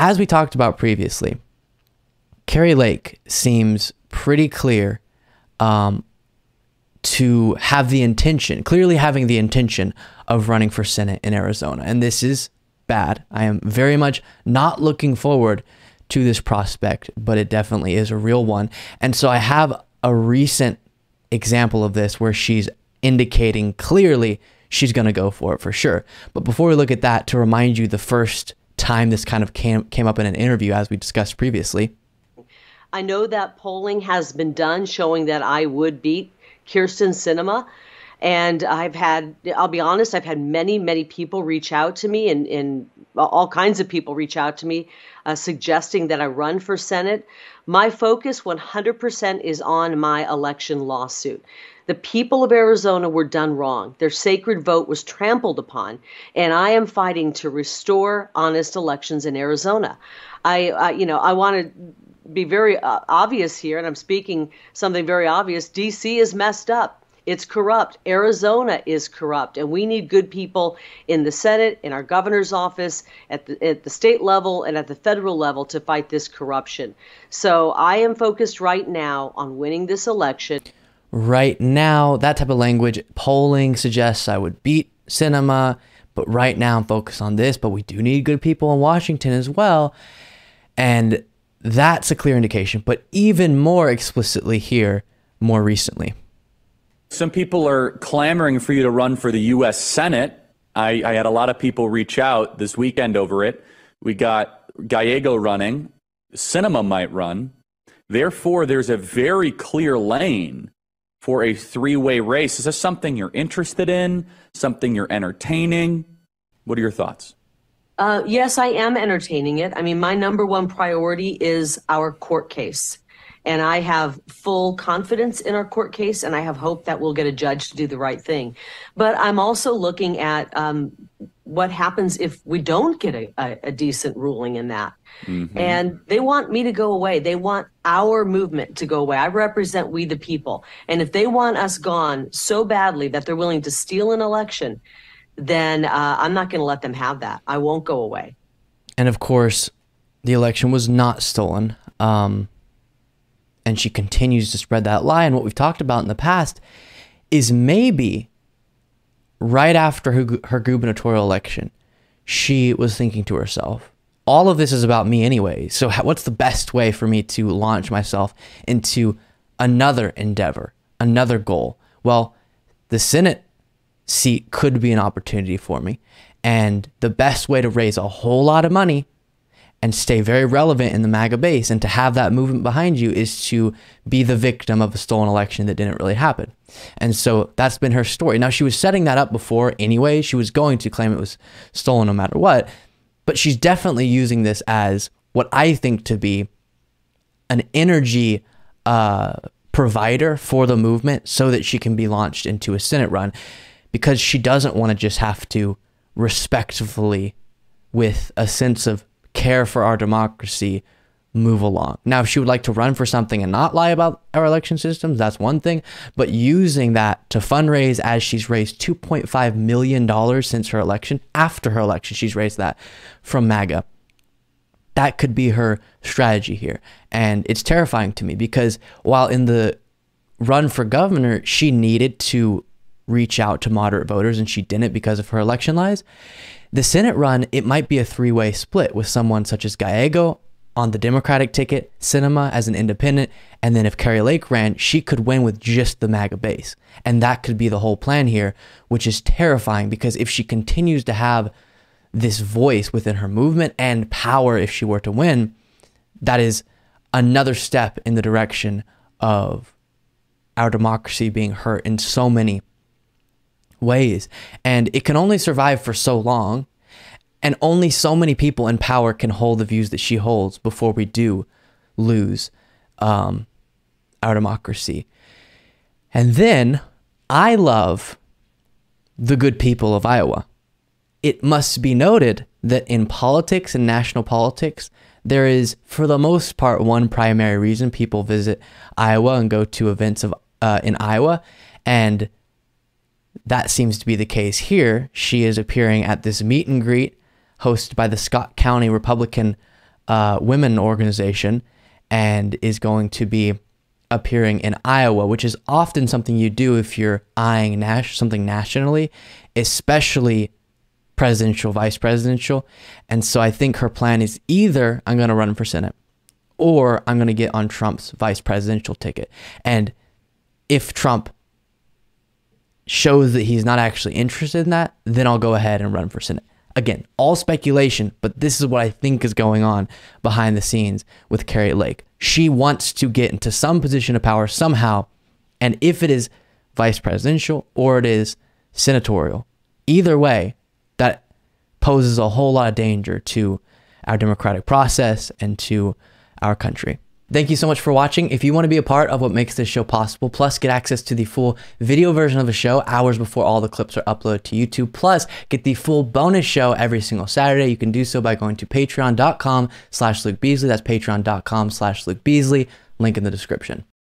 as we talked about previously, Kari Lake seems pretty clear um, to have the intention, clearly having the intention of running for Senate in Arizona. And this is bad. I am very much not looking forward to this prospect, but it definitely is a real one. And so I have a recent example of this where she's indicating clearly she's going to go for it for sure. But before we look at that, to remind you the first time this kind of came, came up in an interview, as we discussed previously. I know that polling has been done showing that I would beat Kyrsten Sinema. And I've had, I'll be honest, I've had many, many people reach out to me and, and all kinds of people reach out to me uh, suggesting that I run for Senate. My focus 100% is on my election lawsuit. The people of Arizona were done wrong. Their sacred vote was trampled upon, and I am fighting to restore honest elections in Arizona. I, I you know, I want to be very uh, obvious here, and I'm speaking something very obvious. DC is messed up. It's corrupt. Arizona is corrupt, and we need good people in the Senate, in our governor's office, at the at the state level, and at the federal level to fight this corruption. So I am focused right now on winning this election. Right now, that type of language polling suggests I would beat Sinema, but right now I'm focused on this. But we do need good people in Washington as well, and that's a clear indication. But even more explicitly here, more recently. Some people are clamoring for you to run for the U.S. Senate. I, I had a lot of people reach out this weekend over it. We got Gallego running, Sinema might run. Therefore, there's a very clear lane for a three way race. Is this something you're interested in? Something you're entertaining? What are your thoughts? Uh, yes, I am entertaining it. I mean, my number one priority is our court case. And I have full confidence in our court case, and I have hope that we'll get a judge to do the right thing. But I'm also looking at um, what happens if we don't get a, a, a decent ruling in that. Mm-hmm. And they want me to go away. They want our movement to go away. I represent we the people. And if they want us gone so badly that they're willing to steal an election, then uh, I'm not going to let them have that. I won't go away. And of course, the election was not stolen. Um, and she continues to spread that lie. And what we've talked about in the past is maybe right after her, her gubernatorial election, she was thinking to herself, all of this is about me anyway. So, what's the best way for me to launch myself into another endeavor, another goal? Well, the Senate seat could be an opportunity for me. And the best way to raise a whole lot of money and stay very relevant in the MAGA base and to have that movement behind you is to be the victim of a stolen election that didn't really happen. And so that's been her story. Now, she was setting that up before anyway. She was going to claim it was stolen no matter what, but she's definitely using this as what I think to be an energy uh, provider for the movement so that she can be launched into a Senate run because she doesn't want to just have to respectfully, with a sense of care for our democracy move along. Now, if she would like to run for something and not lie about our election systems, that's one thing. But using that to fundraise as she's raised $2.5 million since her election, after her election, she's raised that from MAGA. That could be her strategy here. And it's terrifying to me because while in the run for governor, she needed to reach out to moderate voters and she didn't because of her election lies. The Senate run, it might be a three way split with someone such as Gallego on the Democratic ticket, Sinema as an independent, and then if Kari Lake ran, she could win with just the MAGA base. And that could be the whole plan here, which is terrifying because if she continues to have this voice within her movement and power if she were to win, that is another step in the direction of our democracy being hurt in so many ways. And it can only survive for so long. And only so many people in power can hold the views that she holds before we do lose um, our democracy. And then I love the good people of Iowa. It must be noted that in politics and national politics, there is, for the most part, one primary reason people visit Iowa and go to events of uh, in Iowa, and that seems to be the case here. She is appearing at this meet and greet hosted by the Scott County Republican uh, women organization and is going to be appearing in Iowa, which is often something you do if you're eyeing nas- something nationally, especially presidential, vice presidential. And so I think her plan is either I'm going to run for Senate or I'm going to get on Trump's vice presidential ticket. And if Trump shows that he's not actually interested in that, then I'll go ahead and run for Senate. Again, all speculation, but this is what I think is going on behind the scenes with Kari Lake. She wants to get into some position of power somehow. And if it is vice presidential or it is senatorial, either way, that poses a whole lot of danger to our democratic process and to our country. Thank you so much for watching. If you want to be a part of what makes this show possible, plus get access to the full video version of the show hours before all the clips are uploaded to YouTube, plus get the full bonus show every single Saturday, you can do so by going to patreon.com slash Luke Beasley. That's patreon.com slash Luke Beasley. Link in the description.